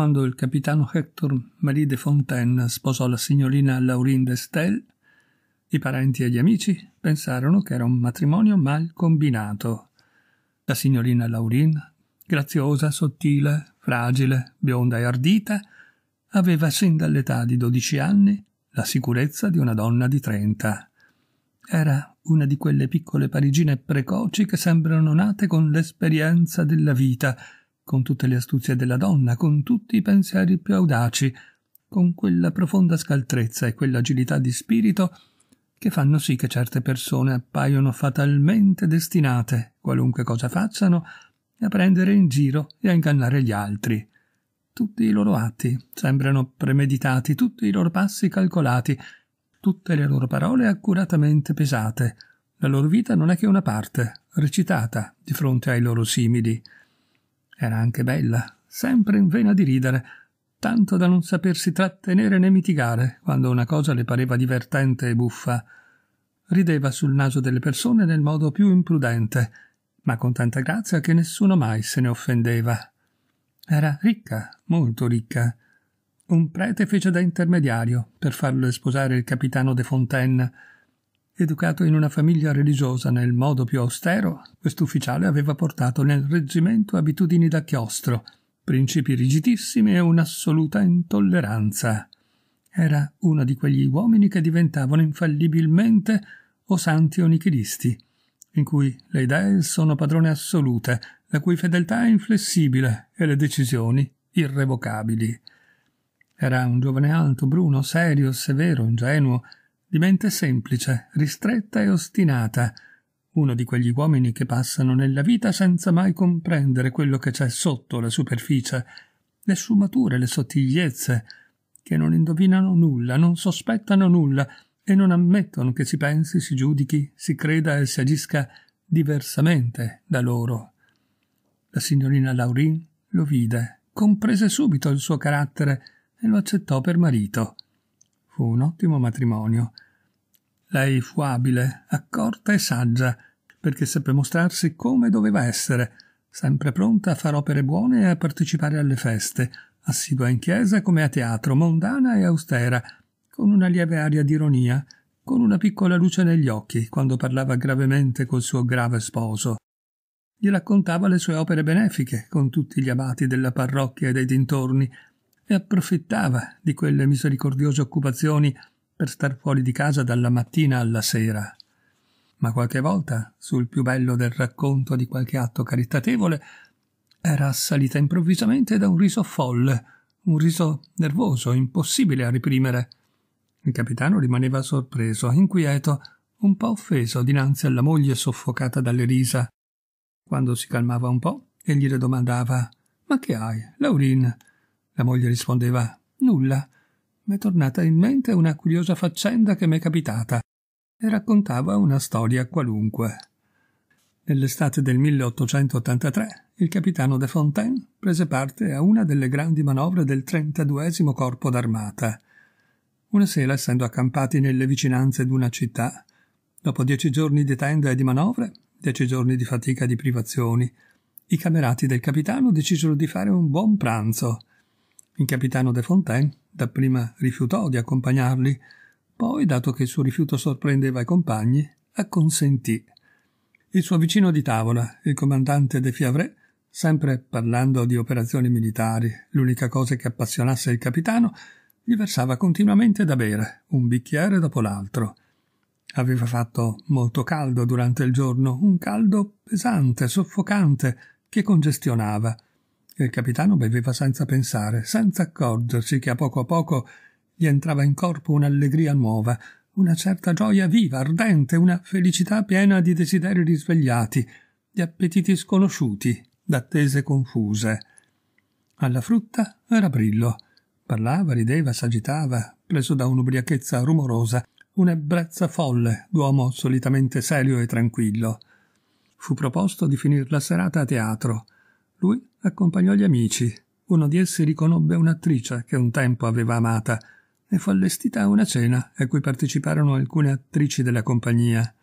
quando il capitano Hector Marie de Fontaine sposò la signorina Laurine d'Estel, i parenti e gli amici pensarono che era un matrimonio mal combinato. La signorina Laurine, graziosa, sottile, fragile, bionda e ardita, aveva sin dall'età di dodici anni la sicurezza di una donna di trenta. Era una di quelle piccole parigine precoci che sembrano nate con l'esperienza della vita, con tutte le astuzie della donna, con tutti i pensieri più audaci, con quella profonda scaltrezza e quell'agilità di spirito che fanno sì che certe persone appaiono fatalmente destinate, qualunque cosa facciano, a prendere in giro e a ingannare gli altri. Tutti i loro atti sembrano premeditati, tutti i loro passi calcolati, tutte le loro parole accuratamente pesate. La loro vita non è che una parte, recitata, di fronte ai loro simili. Era anche bella, sempre in vena di ridere, tanto da non sapersi trattenere né mitigare quando una cosa le pareva divertente e buffa. Rideva sul naso delle persone nel modo più imprudente, ma con tanta grazia che nessuno mai se ne offendeva. Era ricca, molto ricca. Un prete fece da intermediario per farlo sposare il capitano de Fontaine. Educato in una famiglia religiosa nel modo più austero, quest'ufficiale aveva portato nel reggimento abitudini da chiostro, principi rigidissimi e un'assoluta intolleranza. Era uno di quegli uomini che diventavano infallibilmente o santi o nichilisti, in cui le idee sono padrone assolute, la cui fedeltà è inflessibile e le decisioni irrevocabili. Era un giovane alto, bruno, serio, severo, ingenuo, di mente semplice, ristretta e ostinata, uno di quegli uomini che passano nella vita senza mai comprendere quello che c'è sotto la superficie, le sfumature, le sottigliezze, che non indovinano nulla, non sospettano nulla e non ammettono che si pensi, si giudichi, si creda e si agisca diversamente da loro. La signorina Laurin lo vide, comprese subito il suo carattere e lo accettò per marito. Fu un ottimo matrimonio. Lei fu abile, accorta e saggia, perché seppe mostrarsi come doveva essere, sempre pronta a far opere buone e a partecipare alle feste, assidua in chiesa come a teatro, mondana e austera, con una lieve aria di ironia, con una piccola luce negli occhi quando parlava gravemente col suo grave sposo gli raccontava le sue opere benefiche con tutti gli abati della parrocchia e dei dintorni e approfittava di quelle misericordiose occupazioni per star fuori di casa dalla mattina alla sera. Ma qualche volta, sul più bello del racconto di qualche atto caritatevole, era assalita improvvisamente da un riso folle, un riso nervoso, impossibile a reprimere. Il capitano rimaneva sorpreso, inquieto, un po' offeso dinanzi alla moglie soffocata dalle risa quando si calmava un po', egli le domandava Ma che hai, Laurin? La moglie rispondeva Nulla. M'è tornata in mente una curiosa faccenda che m'è capitata e raccontava una storia qualunque. Nell'estate del 1883 il capitano de Fontaine prese parte a una delle grandi manovre del 32 Corpo d'Armata. Una sera, essendo accampati nelle vicinanze d'una città, dopo dieci giorni di tenda e di manovre, dieci giorni di fatica e di privazioni, i camerati del capitano decisero di fare un buon pranzo. Il capitano de Fontaine dapprima rifiutò di accompagnarli, poi, dato che il suo rifiuto sorprendeva i compagni, acconsentì. Il suo vicino di tavola, il comandante de Fiavre, sempre parlando di operazioni militari, l'unica cosa che appassionasse il capitano, gli versava continuamente da bere, un bicchiere dopo l'altro. Aveva fatto molto caldo durante il giorno, un caldo pesante, soffocante, che congestionava. Il capitano beveva senza pensare, senza accorgersi che a poco a poco gli entrava in corpo un'allegria nuova, una certa gioia viva, ardente, una felicità piena di desideri risvegliati, di appetiti sconosciuti, d'attese confuse. Alla frutta era Brillo. Parlava, rideva, s'agitava, preso da un'ubriachezza rumorosa, un'ebbrezza folle d'uomo solitamente serio e tranquillo. Fu proposto di finir la serata a teatro. Lui accompagnò gli amici. Uno di essi riconobbe un'attrice che un tempo aveva amata e fu allestita a una cena a cui parteciparono alcune attrici della compagnia.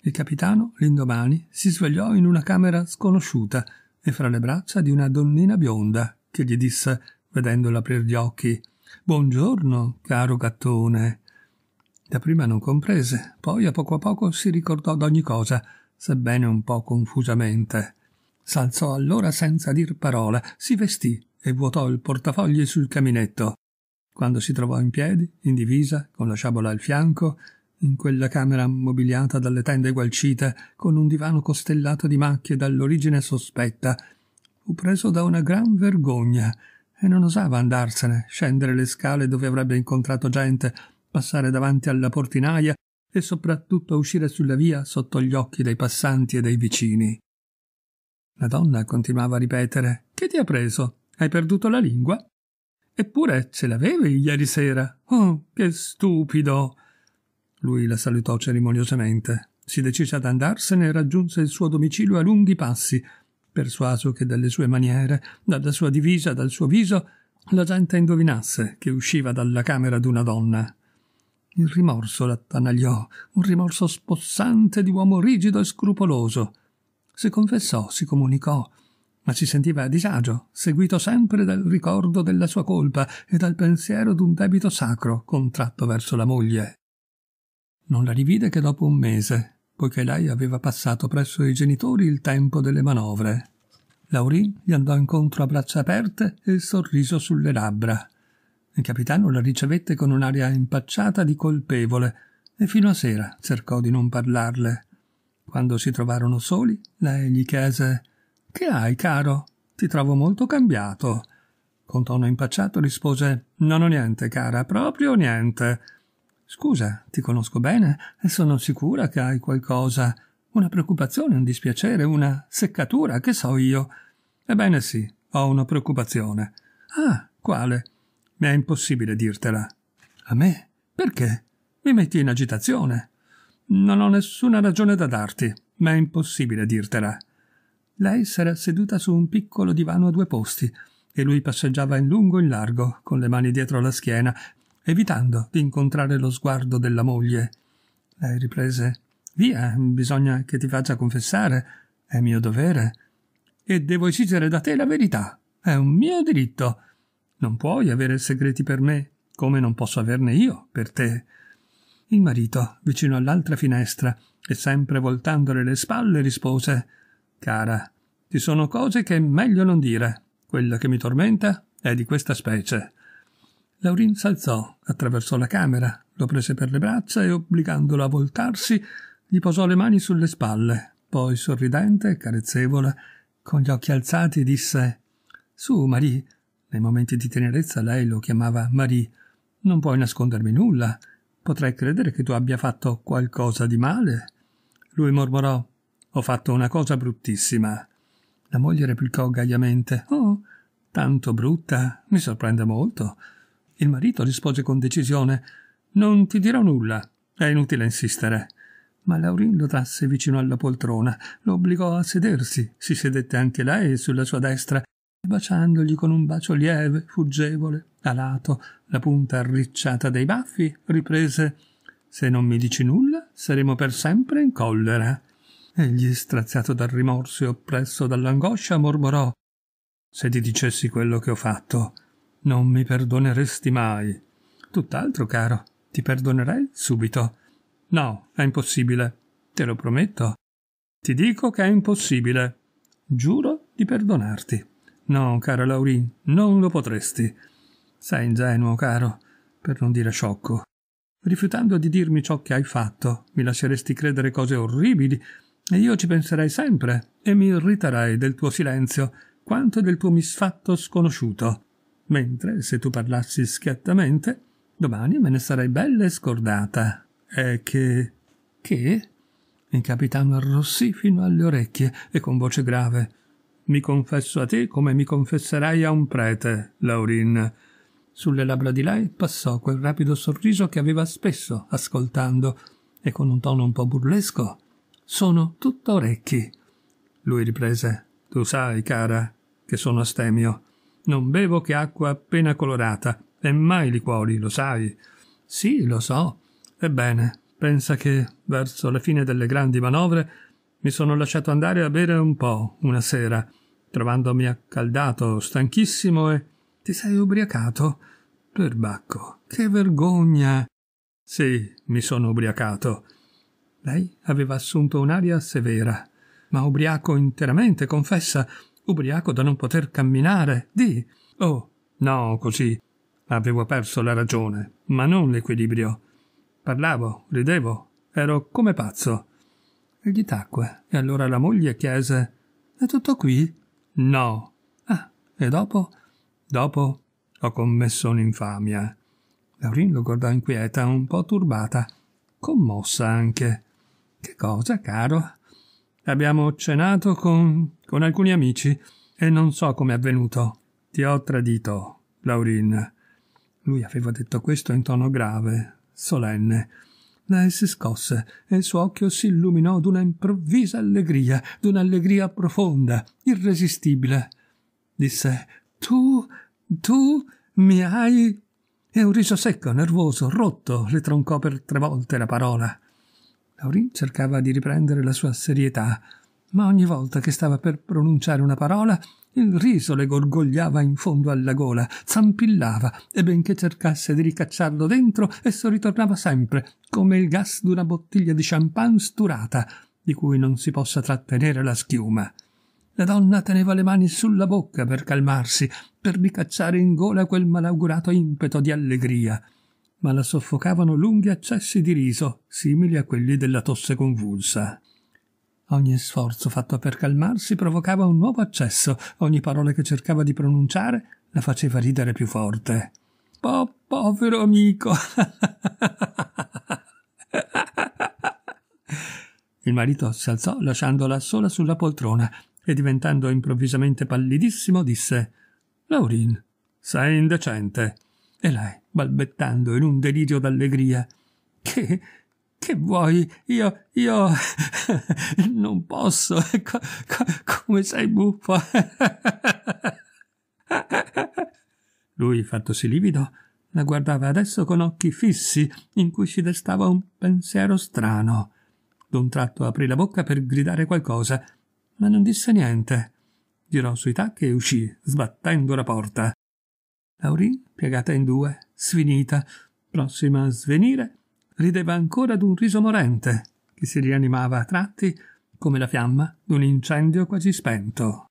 Il capitano, l'indomani, si svegliò in una camera sconosciuta e fra le braccia di una donnina bionda che gli disse vedendolo aprir gli occhi. Buongiorno, caro gattone. Dapprima non comprese, poi a poco a poco si ricordò d'ogni cosa, sebbene un po' confusamente. S'alzò allora senza dir parola, si vestì e vuotò il portafogli sul caminetto. Quando si trovò in piedi, in divisa, con la sciabola al fianco, in quella camera mobiliata dalle tende gualcite, con un divano costellato di macchie dall'origine sospetta, fu preso da una gran vergogna e non osava andarsene, scendere le scale dove avrebbe incontrato gente, passare davanti alla portinaia e soprattutto uscire sulla via sotto gli occhi dei passanti e dei vicini. La donna continuava a ripetere Che ti ha preso? Hai perduto la lingua? Eppure ce l'avevi ieri sera. Oh, che stupido. Lui la salutò cerimoniosamente. Si decise ad andarsene e raggiunse il suo domicilio a lunghi passi, persuaso che dalle sue maniere, dalla sua divisa, dal suo viso, la gente indovinasse che usciva dalla camera d'una donna. Il rimorso l'attanagliò, un rimorso spossante di uomo rigido e scrupoloso. Si confessò, si comunicò, ma si sentiva a disagio, seguito sempre dal ricordo della sua colpa e dal pensiero d'un debito sacro contratto verso la moglie. Non la rivide che dopo un mese, poiché lei aveva passato presso i genitori il tempo delle manovre. Laurin gli andò incontro a braccia aperte e il sorriso sulle labbra. Il capitano la ricevette con un'aria impacciata di colpevole e fino a sera cercò di non parlarle. Quando si trovarono soli, lei gli chiese Che hai, caro? Ti trovo molto cambiato. Con tono impacciato rispose Non ho niente, cara, proprio niente. Scusa, ti conosco bene e sono sicura che hai qualcosa. Una preoccupazione, un dispiacere, una seccatura, che so io. Ebbene sì, ho una preoccupazione. Ah, quale? Mi è impossibile dirtela. A me? Perché? Mi metti in agitazione. Non ho nessuna ragione da darti, ma è impossibile dirtela. Lei s'era seduta su un piccolo divano a due posti e lui passeggiava in lungo e in largo, con le mani dietro la schiena, evitando di incontrare lo sguardo della moglie. Lei riprese Via, bisogna che ti faccia confessare. È mio dovere. E devo esigere da te la verità. È un mio diritto. Non puoi avere segreti per me, come non posso averne io per te. Il marito, vicino all'altra finestra e sempre voltandole le spalle, rispose Cara, ci sono cose che è meglio non dire. Quella che mi tormenta è di questa specie. Laurin s'alzò, attraversò la camera, lo prese per le braccia e, obbligandolo a voltarsi, gli posò le mani sulle spalle. Poi, sorridente, carezzevole, con gli occhi alzati, disse Su, Marie. Nei momenti di tenerezza lei lo chiamava Marie. Non puoi nascondermi nulla. Potrei credere che tu abbia fatto qualcosa di male. Lui mormorò Ho fatto una cosa bruttissima. La moglie replicò gaiamente Oh, tanto brutta, mi sorprende molto. Il marito rispose con decisione Non ti dirò nulla, è inutile insistere. Ma Laurin lo trasse vicino alla poltrona, lo obbligò a sedersi, si sedette anche lei sulla sua destra e baciandogli con un bacio lieve, fuggevole, alato, la punta arricciata dei baffi, riprese Se non mi dici nulla, saremo per sempre in collera. Egli, straziato dal rimorso e oppresso dall'angoscia, mormorò Se ti dicessi quello che ho fatto, non mi perdoneresti mai. Tutt'altro, caro, ti perdonerei subito. No, è impossibile. Te lo prometto. Ti dico che è impossibile. Giuro di perdonarti. No, caro Laurin, non lo potresti. Sei ingenuo, caro, per non dire sciocco. Rifiutando di dirmi ciò che hai fatto, mi lasceresti credere cose orribili, e io ci penserei sempre, e mi irriterei del tuo silenzio, quanto del tuo misfatto sconosciuto. Mentre, se tu parlassi schiattamente, domani me ne sarei bella e scordata. E che... che? Il capitano arrossì fino alle orecchie e con voce grave mi confesso a te come mi confesserei a un prete, Laurin. Sulle labbra di lei passò quel rapido sorriso che aveva spesso ascoltando, e con un tono un po' burlesco. Sono tutto orecchi. Lui riprese. Tu sai, cara, che sono astemio. Non bevo che acqua appena colorata, e mai liquori, lo sai. Sì, lo so. Ebbene, pensa che, verso la fine delle grandi manovre, mi sono lasciato andare a bere un po' una sera, trovandomi accaldato, stanchissimo e Ti sei ubriacato? Perbacco, che vergogna! Sì, mi sono ubriacato. Lei aveva assunto un'aria severa, ma ubriaco interamente, confessa, ubriaco da non poter camminare. Di. Oh, no, così. Avevo perso la ragione, ma non l'equilibrio. Parlavo, ridevo, ero come pazzo. E gli tacque, e allora la moglie chiese: È tutto qui? No. Ah, e dopo? Dopo ho commesso un'infamia. Laurin lo guardò inquieta, un po' turbata, commossa anche. Che cosa, caro? Abbiamo cenato con, con alcuni amici e non so come è avvenuto. Ti ho tradito, Laurin. Lui aveva detto questo in tono grave, solenne. Lei si scosse e il suo occhio si illuminò d'una improvvisa allegria, d'un'allegria profonda, irresistibile. Disse: Tu, tu mi hai. E un riso secco, nervoso, rotto, le troncò per tre volte la parola. Laurin cercava di riprendere la sua serietà, ma ogni volta che stava per pronunciare una parola, il riso le gorgogliava in fondo alla gola, zampillava, e benché cercasse di ricacciarlo dentro, esso ritornava sempre, come il gas d'una bottiglia di champagne sturata, di cui non si possa trattenere la schiuma. La donna teneva le mani sulla bocca per calmarsi, per ricacciare in gola quel malaugurato impeto di allegria ma la soffocavano lunghi accessi di riso, simili a quelli della tosse convulsa. Ogni sforzo fatto per calmarsi provocava un nuovo accesso, ogni parola che cercava di pronunciare la faceva ridere più forte. Po- povero amico. Il marito si alzò lasciandola sola sulla poltrona e diventando improvvisamente pallidissimo disse Laurin, sei indecente. E lei, balbettando in un delirio d'allegria. Che. Che vuoi? Io. io. non posso. Co, co, come sei buffo. Lui, fattosi livido, la guardava adesso con occhi fissi, in cui si destava un pensiero strano. D'un tratto aprì la bocca per gridare qualcosa, ma non disse niente. Girò sui tacchi e uscì, sbattendo la porta. Laurin, piegata in due, sfinita, prossima a svenire, rideva ancora d'un riso morente, che si rianimava a tratti come la fiamma d'un incendio quasi spento.